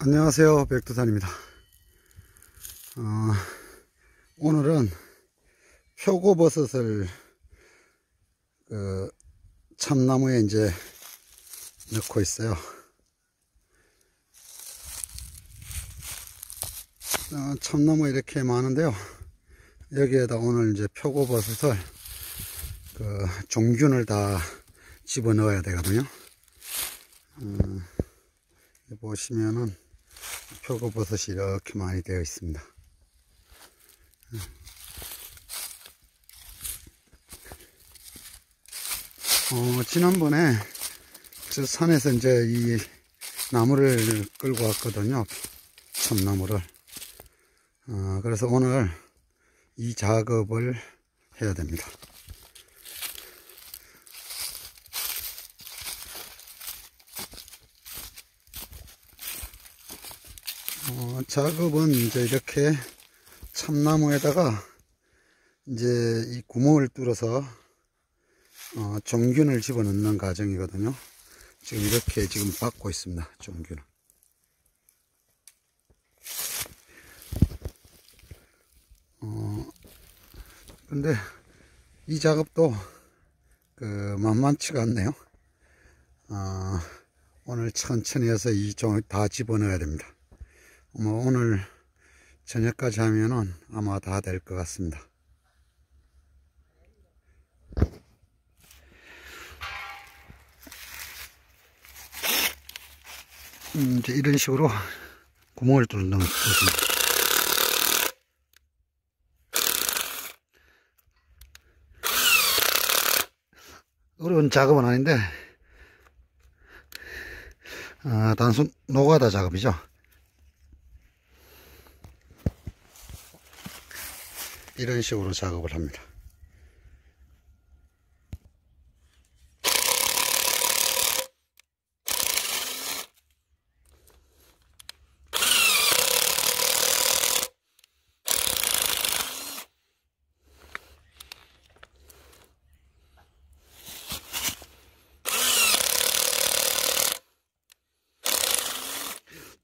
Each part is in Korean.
안녕하세요. 백두산입니다. 어, 오늘은 표고버섯을 그 참나무에 이제 넣고 있어요. 어, 참나무 이렇게 많은데요. 여기에다 오늘 이제 표고버섯을 그 종균을 다 집어 넣어야 되거든요. 음, 보시면은 표고버섯이 이렇게 많이 되어 있습니다. 어, 지난번에 저 산에서 이제 이 나무를 끌고 왔거든요. 참나무를. 어, 그래서 오늘 이 작업을 해야 됩니다. 어, 작업은 이제 이렇게 참나무에다가 이제 이 구멍을 뚫어서 어, 종균을 집어넣는 과정이거든요. 지금 이렇게 지금 받고 있습니다. 종균을. 어, 근데 이 작업도 그 만만치가 않네요. 어, 오늘 천천히 해서 이 종을 다 집어넣어야 됩니다. 뭐 오늘 저녁까지 하면은 아마 다 될 것 같습니다. 음, 이제 이런 식으로 구멍을 뚫는 것입니다. 어려운 작업은 아닌데 아, 단순 노가다 작업이죠. 이런 식으로 작업을 합니다.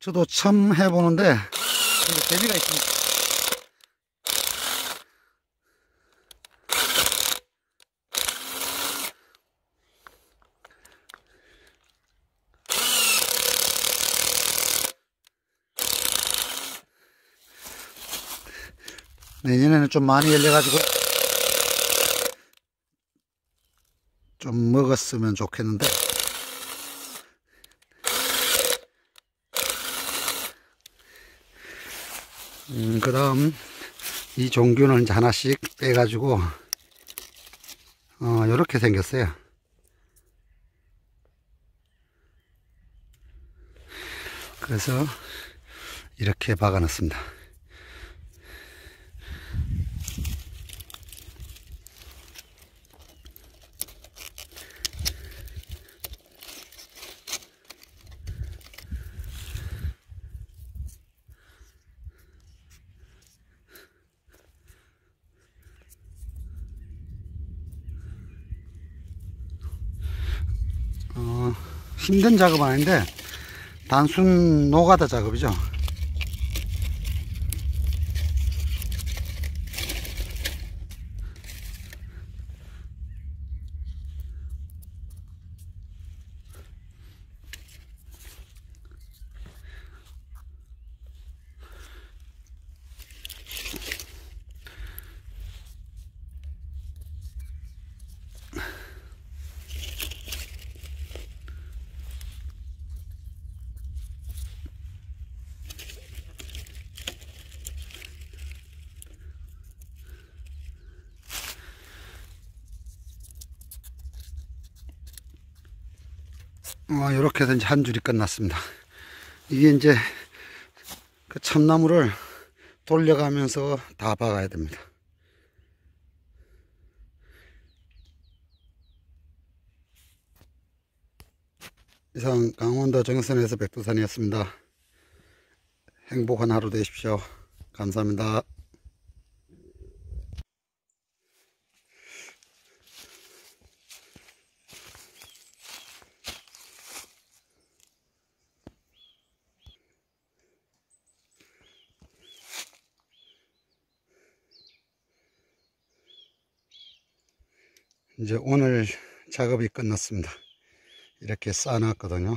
저도 참 해보는데 재미가 있습니다. 내년에는 좀 많이 열려가지고 좀 먹었으면 좋겠는데. 음, 그 다음 이 종균을 이제 하나씩 빼가지고 어, 이렇게 생겼어요. 그래서 이렇게 박아 놨습니다 어, 힘든 작업 아닌데 단순 노가다 작업이죠 어, 이렇게 해서 이제 한 줄이 끝났습니다. 이게 이제 그 참나무를 돌려가면서 다 박아야 됩니다. 이상 강원도 정선에서 백두산이었습니다. 행복한 하루 되십시오. 감사합니다. 이제 오늘 작업이 끝났습니다. 이렇게 쌓아놨거든요.